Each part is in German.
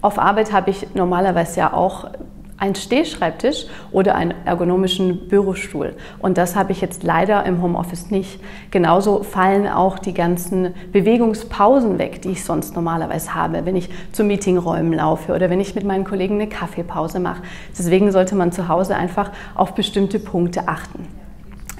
Auf Arbeit habe ich normalerweise ja auch einen Stehschreibtisch oder einen ergonomischen Bürostuhl. Und das habe ich jetzt leider im Homeoffice nicht. Genauso fallen auch die ganzen Bewegungspausen weg, die ich sonst normalerweise habe, wenn ich zu Meetingräumen laufe oder wenn ich mit meinen Kollegen eine Kaffeepause mache. Deswegen sollte man zu Hause einfach auf bestimmte Punkte achten.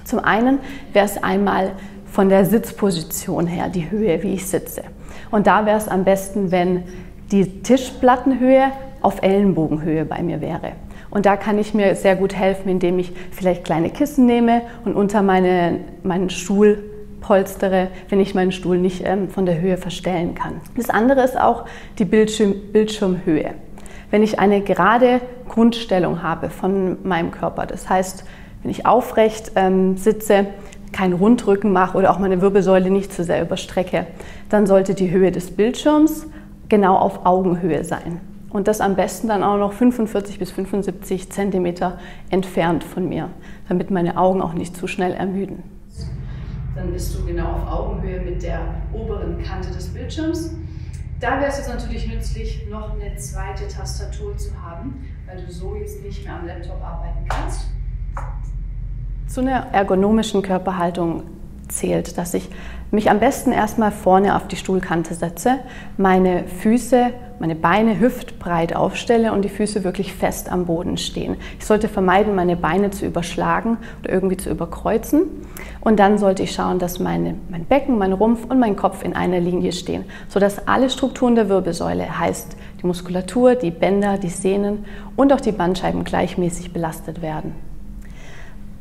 Zum einen wäre es einmal von der Sitzposition her, die Höhe, wie ich sitze. Und da wäre es am besten, wenn die Tischplattenhöhe auf Ellenbogenhöhe bei mir wäre. Und da kann ich mir sehr gut helfen, indem ich vielleicht kleine Kissen nehme und unter meine, meinen Stuhl polstere, wenn ich meinen Stuhl nicht ähm, von der Höhe verstellen kann. Das andere ist auch die Bildschirm, Bildschirmhöhe. Wenn ich eine gerade Grundstellung habe von meinem Körper, das heißt, wenn ich aufrecht ähm, sitze, keinen Rundrücken mache oder auch meine Wirbelsäule nicht zu sehr überstrecke, dann sollte die Höhe des Bildschirms genau auf Augenhöhe sein. Und das am besten dann auch noch 45 bis 75 Zentimeter entfernt von mir, damit meine Augen auch nicht zu schnell ermüden. Dann bist du genau auf Augenhöhe mit der oberen Kante des Bildschirms. Da wäre es jetzt natürlich nützlich, noch eine zweite Tastatur zu haben, weil du so jetzt nicht mehr am Laptop arbeiten kannst. Zu einer ergonomischen Körperhaltung zählt, dass ich mich am besten erstmal vorne auf die Stuhlkante setze, meine Füße, meine Beine hüftbreit aufstelle und die Füße wirklich fest am Boden stehen. Ich sollte vermeiden, meine Beine zu überschlagen oder irgendwie zu überkreuzen. Und dann sollte ich schauen, dass meine, mein Becken, mein Rumpf und mein Kopf in einer Linie stehen, sodass alle Strukturen der Wirbelsäule, heißt die Muskulatur, die Bänder, die Sehnen und auch die Bandscheiben gleichmäßig belastet werden.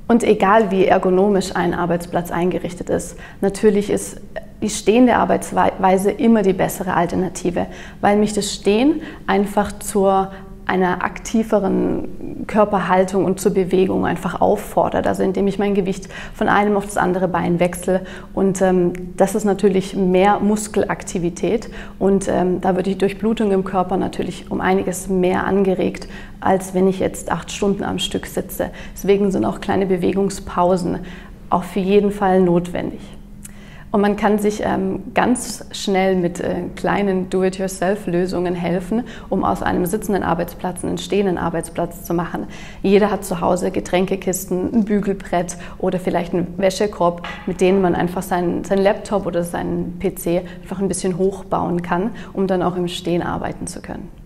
Und egal wie ergonomisch ein Arbeitsplatz eingerichtet ist, natürlich ist die stehende Arbeitsweise immer die bessere Alternative, weil mich das Stehen einfach zur einer aktiveren Körperhaltung und zur Bewegung einfach auffordert. Also indem ich mein Gewicht von einem auf das andere Bein wechsle. Und ähm, das ist natürlich mehr Muskelaktivität. Und ähm, da wird die Durchblutung im Körper natürlich um einiges mehr angeregt, als wenn ich jetzt acht Stunden am Stück sitze. Deswegen sind auch kleine Bewegungspausen auf jeden Fall notwendig. Und man kann sich ähm, ganz schnell mit äh, kleinen Do-it-yourself-Lösungen helfen, um aus einem sitzenden Arbeitsplatz einen stehenden Arbeitsplatz zu machen. Jeder hat zu Hause Getränkekisten, ein Bügelbrett oder vielleicht einen Wäschekorb, mit denen man einfach seinen, seinen Laptop oder seinen PC einfach ein bisschen hochbauen kann, um dann auch im Stehen arbeiten zu können.